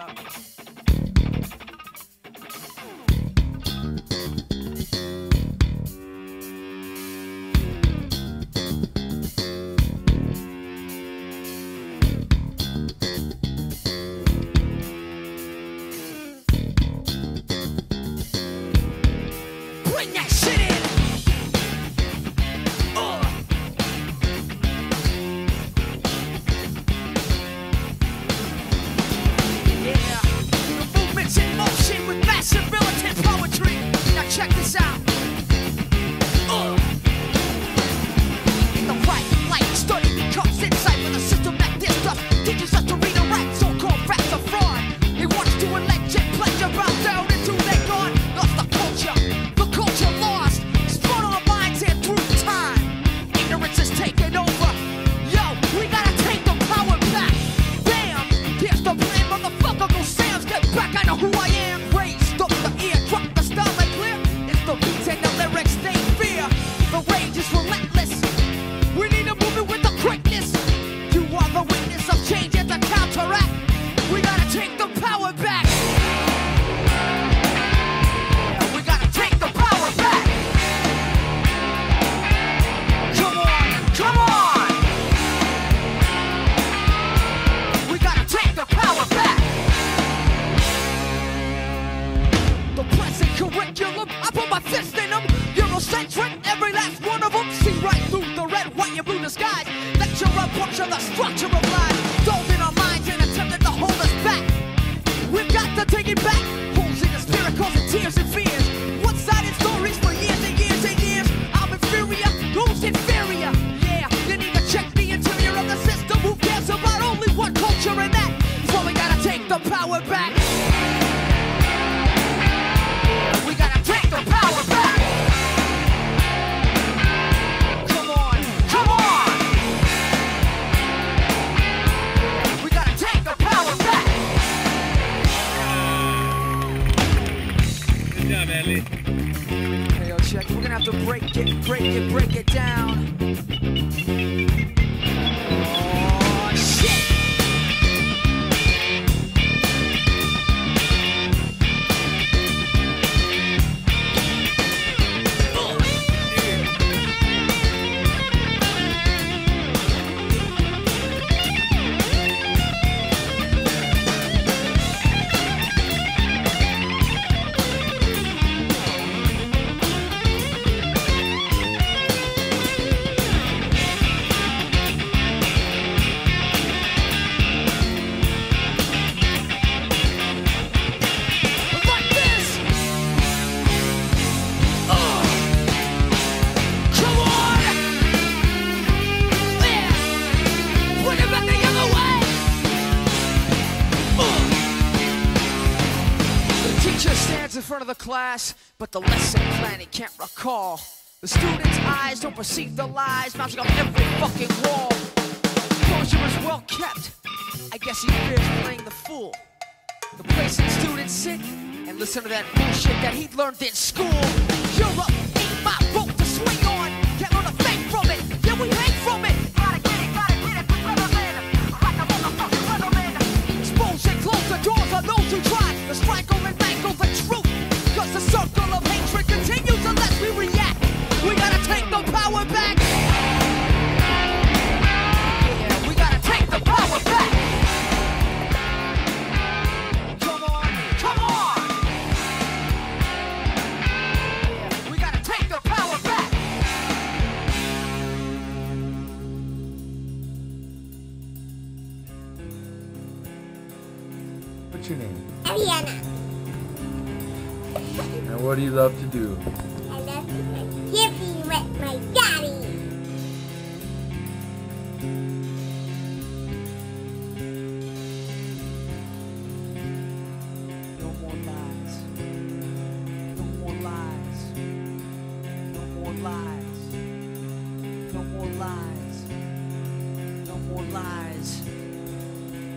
up. red, white, and blue disguise. Lecture a portrait the structure of lies. Dove in our minds and attempted to hold us back. We've got to take it back. Holes in the spirit causing tears and fear. break it, break it, break it down. Oh, shit! front of the class, but the lesson plan he can't recall. The students' eyes don't perceive the lies mounting up every fucking wall. Closure is well kept. I guess he fears playing the fool. The place that students sit and listen to that bullshit that he learned in school. You're up. What's your name? Eliana. And what do you love to do? I love to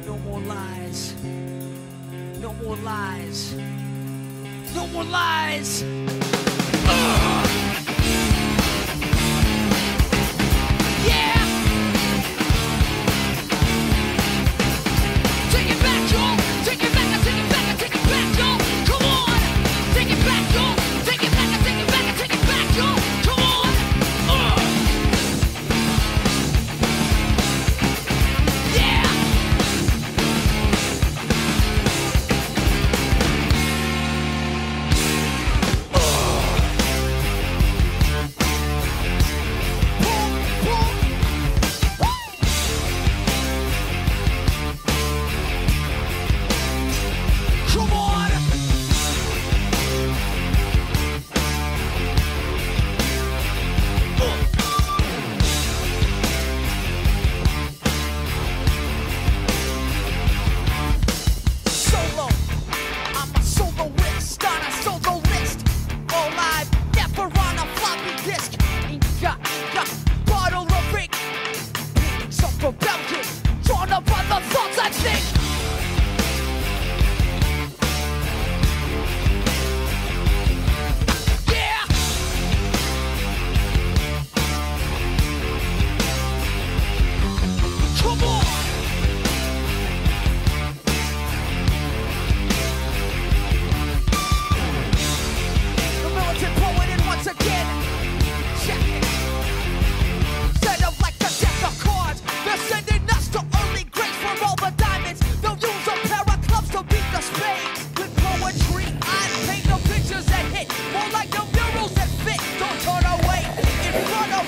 No more lies. No more lies. No more lies. Ugh! for Belgians Drawn by the thoughts I think.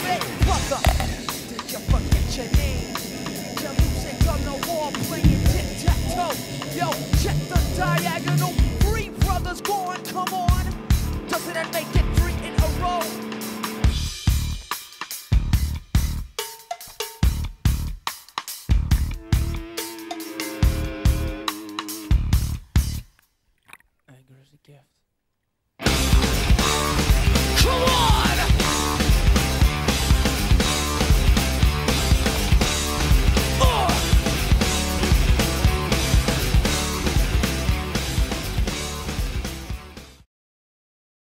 hurry, brother. Did you forget your name? Your music on the wall playing tic-tac-toe. Yo, check the diagonal. Three brothers going, come on. Doesn't that make it three in a row?